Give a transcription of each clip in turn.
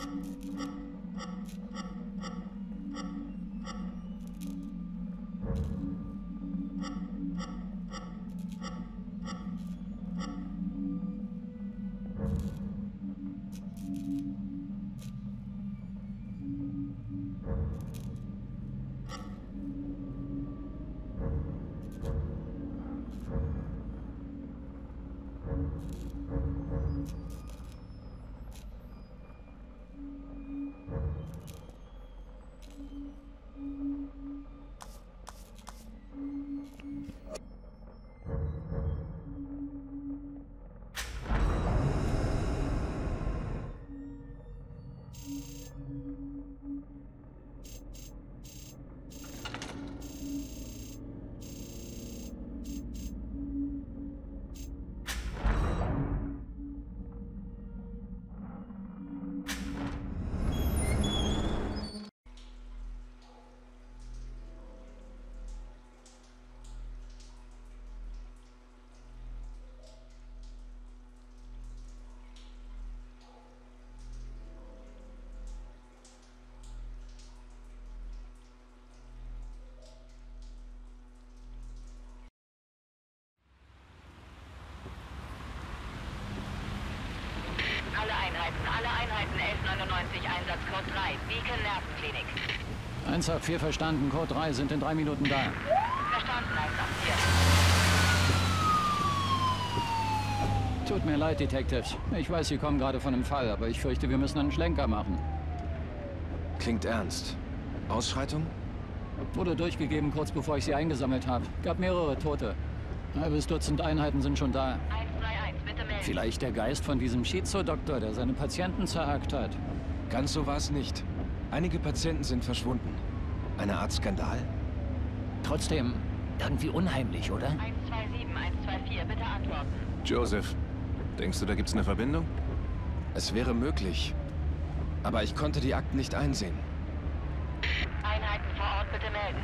Thank you. 1199 Einsatz Code 3, Beacon Nervenklinik. 184 verstanden, Code 3 sind in drei Minuten da. Verstanden, 184. Tut mir leid, Detectives. Ich weiß, Sie kommen gerade von einem Fall, aber ich fürchte, wir müssen einen Schlenker machen. Klingt ernst. Ausschreitung? Wurde durchgegeben, kurz bevor ich sie eingesammelt habe. Gab mehrere Tote. Ein halbes Dutzend Einheiten sind schon da. 131, bitte melden. Vielleicht der Geist von diesem Schizo-Doktor, der seine Patienten zerhackt hat. Ganz so war es nicht. Einige Patienten sind verschwunden. Eine Art Skandal? Trotzdem, irgendwie unheimlich, oder? 127, 124, bitte antworten. Joseph, denkst du, da gibt's eine Verbindung? Es wäre möglich. Aber ich konnte die Akten nicht einsehen. Einheiten vor Ort, bitte melden.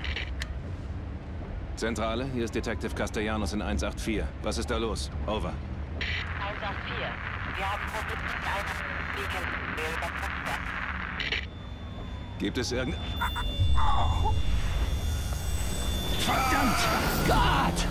Zentrale, hier ist Detective Castellanos in 184. Was ist da los? Over. 184, wir haben Probleme mit einem Beacon. Wir überprüfen das. Gibt es irgend... Verdammt! Gott!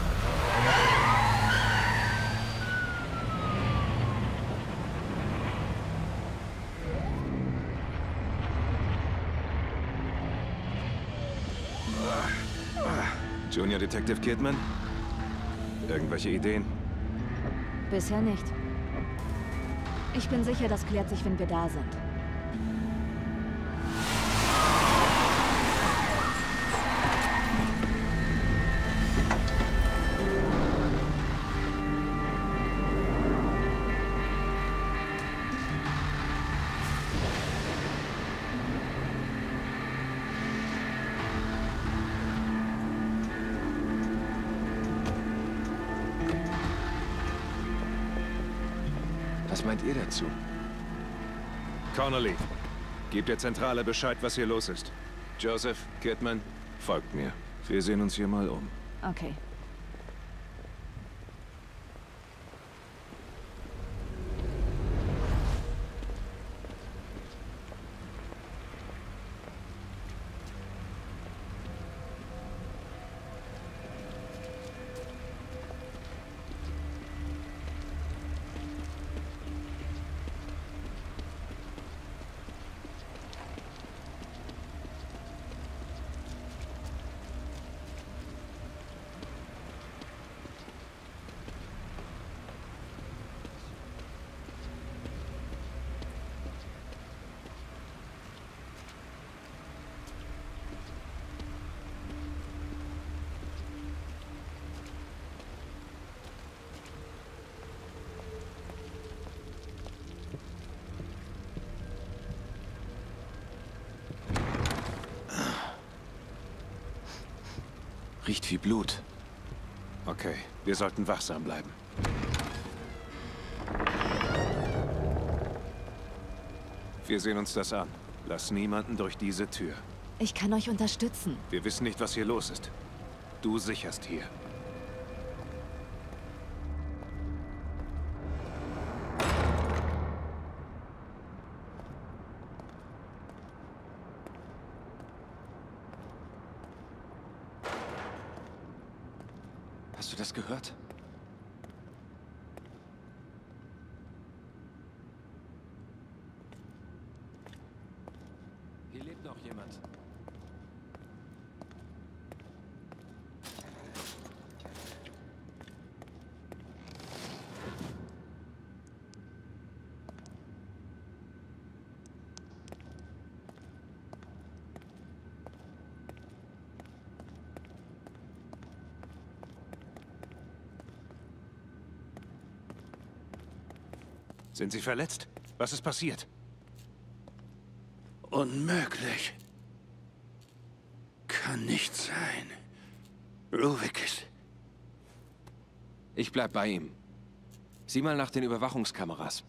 Junior Detective Kidman? Irgendwelche Ideen? Bisher nicht. Ich bin sicher, das klärt sich, wenn wir da sind. Meint ihr dazu? Connolly, gib der Zentrale Bescheid, was hier los ist. Joseph, Kidman, folgt mir. Wir sehen uns hier mal um. Okay. Riecht wie Blut. Okay, wir sollten wachsam bleiben. Wir sehen uns das an. Lass niemanden durch diese Tür. Ich kann euch unterstützen. Wir wissen nicht, was hier los ist. Du sicherst hier. Hast du das gehört? Sind Sie verletzt? Was ist passiert? Unmöglich. Kann nicht sein. Ruvik ist... Ich bleib bei ihm. Sieh mal nach den Überwachungskameras.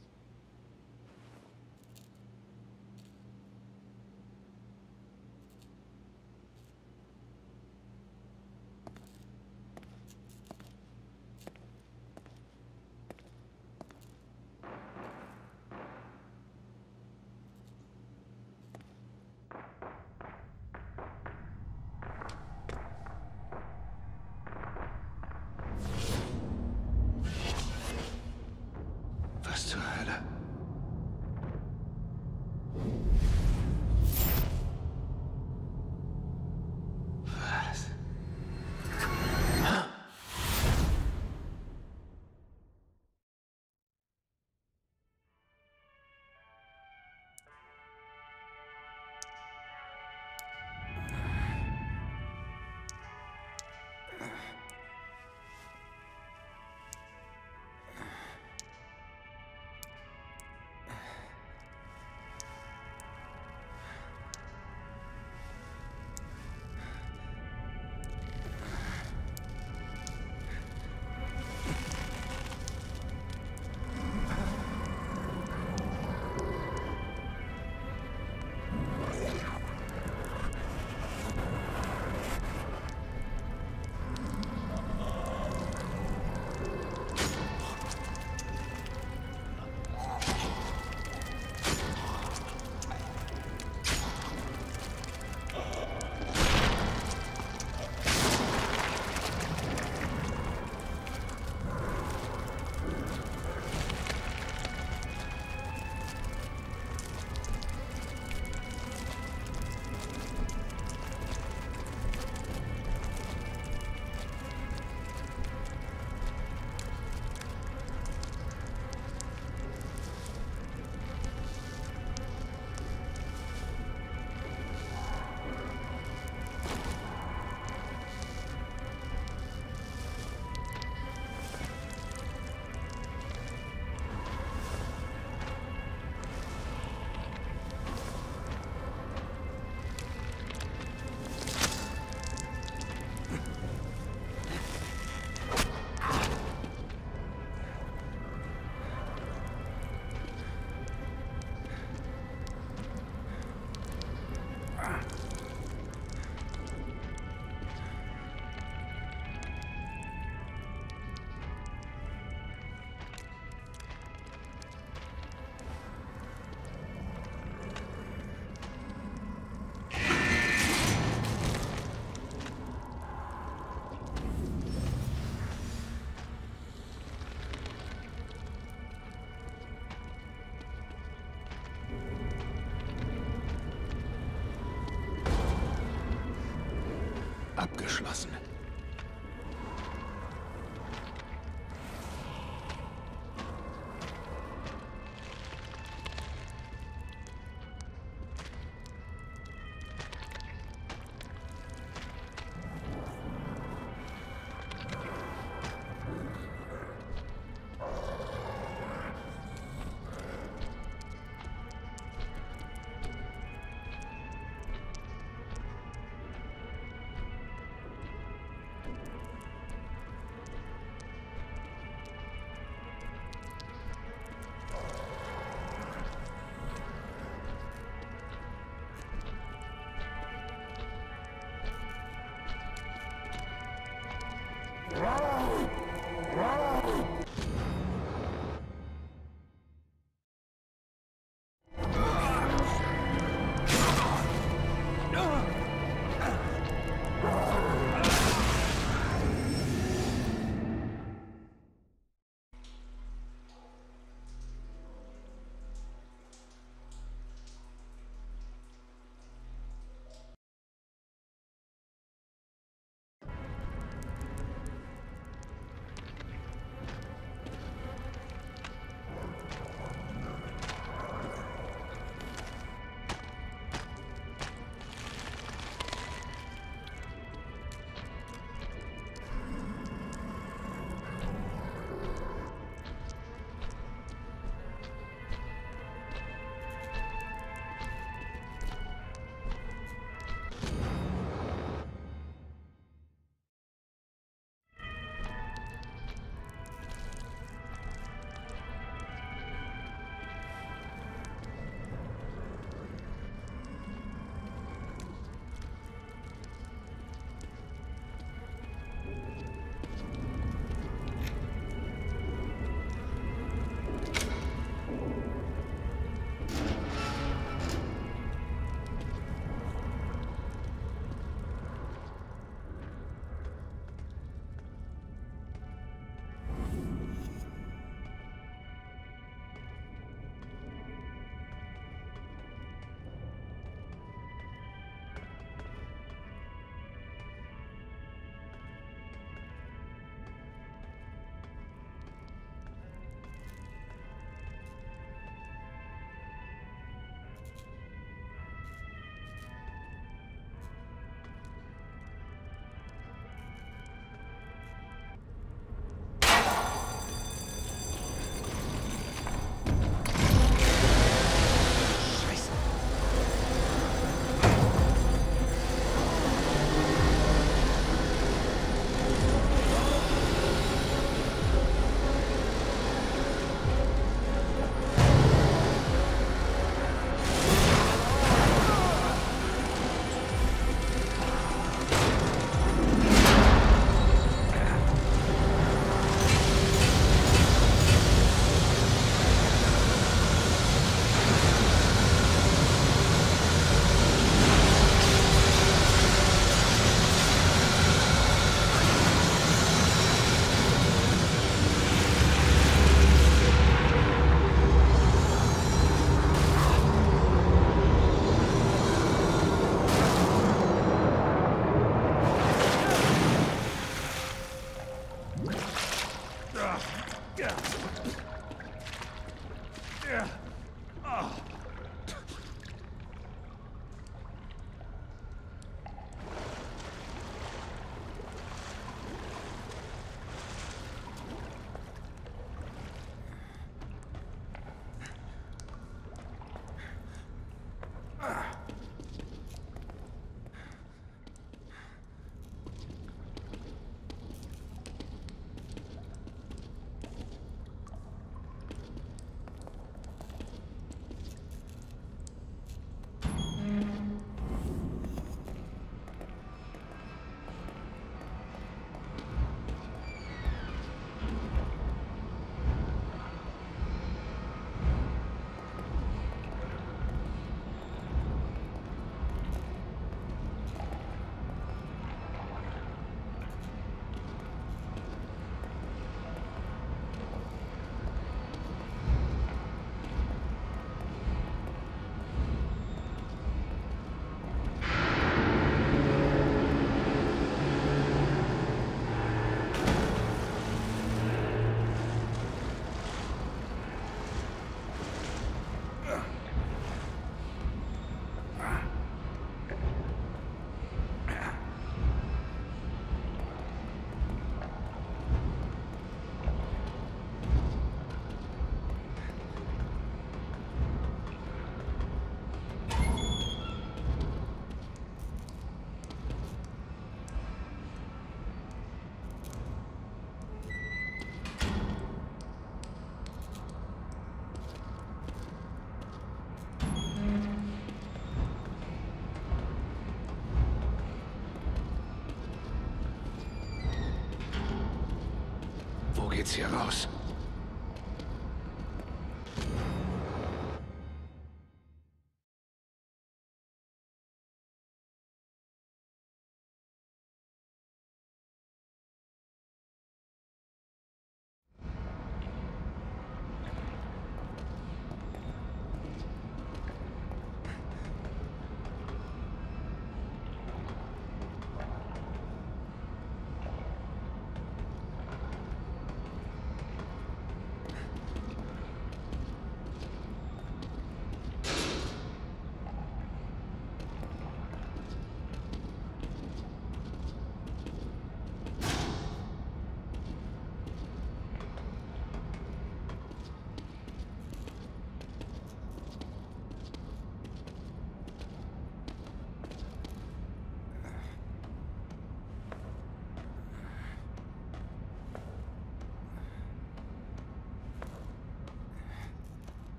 Abgeschlossen. Wow. Geht's hier raus.